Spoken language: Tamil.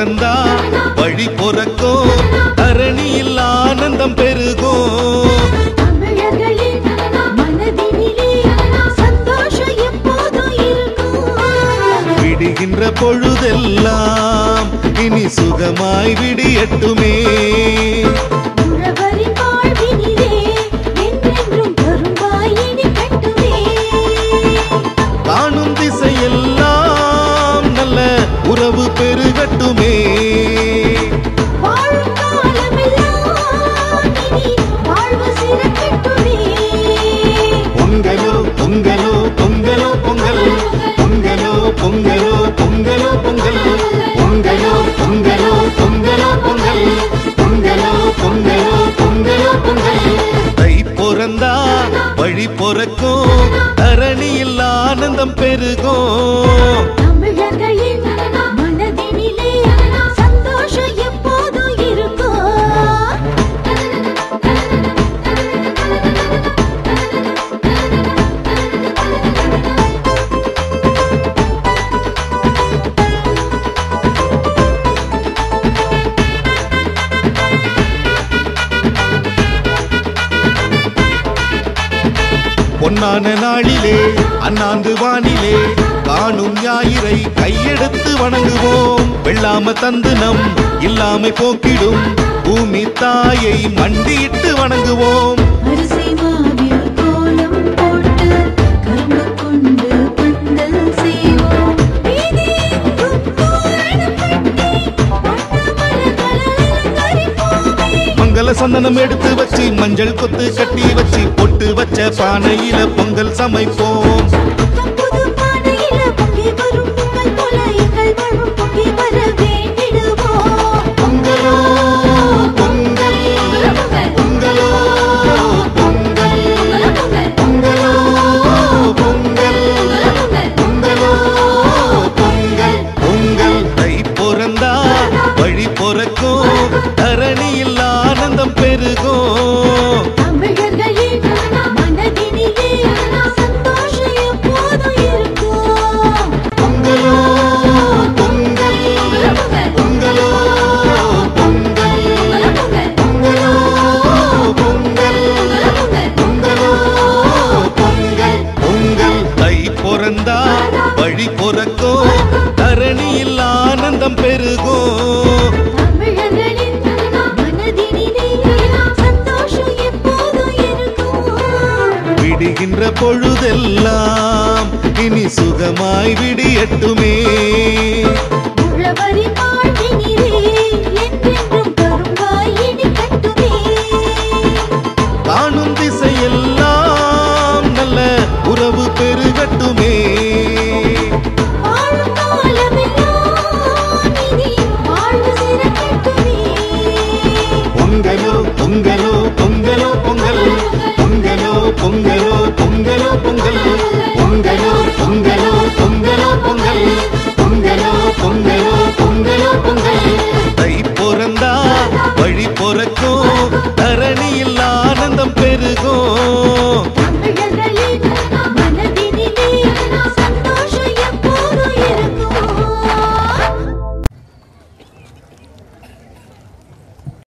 பிறந்தா வழி பிறக்கும் தரணியில் ஆனந்தம் பெருகும் விடுகின்ற பொழுதெல்லாம் இனி சுகமாய் விடியட்டுமே. வழி பிறக்கும். தரணியில் ஆனந்தம் பெருகும். பொன்னான நாளிலே அண்ணாந்து வானிலே காணும் ஞாயிறை கையெடுத்து வணங்குவோம். வெள்ளாம தந்து நம் இல்லாமை போக்கிடும். பூமி தாயை மண்டியிட்டு வணங்குவோம். அரிசி மாவில் கோலம் போட்டு கரும்பு கொண்டு பந்தல் செய்வோம் வீதியெங்கும் தோரணம் கட்டி வண்ண மலர்களால் அலங்கரிப்போமே. மங்கள வச்சு மஞ்சள் கொத்து கட்டி வச்சு பொட்டு வச்ச பானையில பொங்கல் சமைப்போம் புது பானையில பொங்கல் பொங்கல் பொங்கல் பொங்கல் பொங்கல் பொங்கல் பெருகும் தமிழர்களின் பொழுதெல்லாம் இனி சுகமாய் விடியட்டுமே. காணும் திசையெல்லாம் நல்ல உறவு பெருகட்டுமே. பொங்கலோ பொங்கலோ